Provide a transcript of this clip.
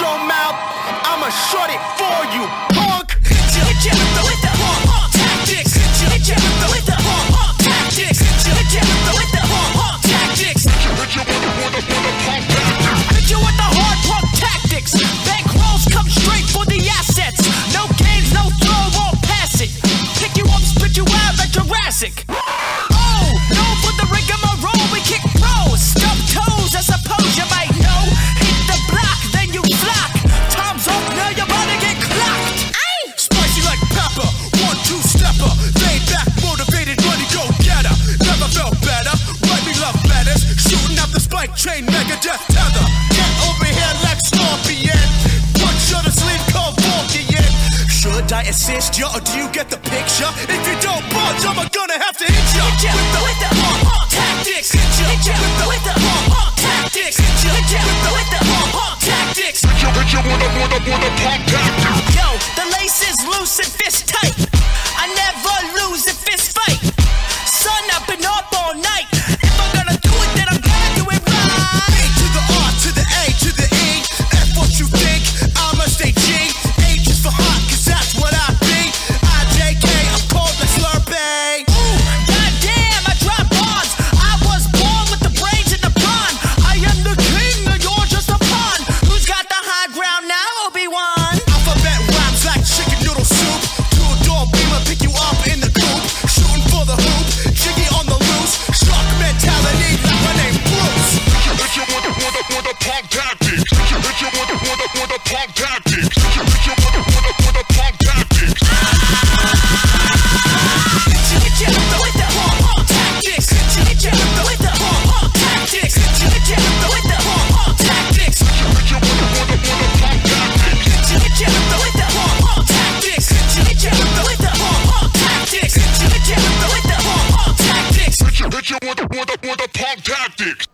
your mouth, I'ma shut it for you, punk! chain, mega death tether. Get over here like Scorpion. Put you to sleep, call Volkian. Should I assist ya, or do you get the picture? If you don't budge, I'm gonna have to hit ya. Hit ya with the, with the hard, hard tactics. Hit ya, with the, with the hard, hard tactics. Hit ya, with the, with the hard, hard tactics. Hit ya, with the, with the, with the tactics. Yo, the lace is loose and fist tactics.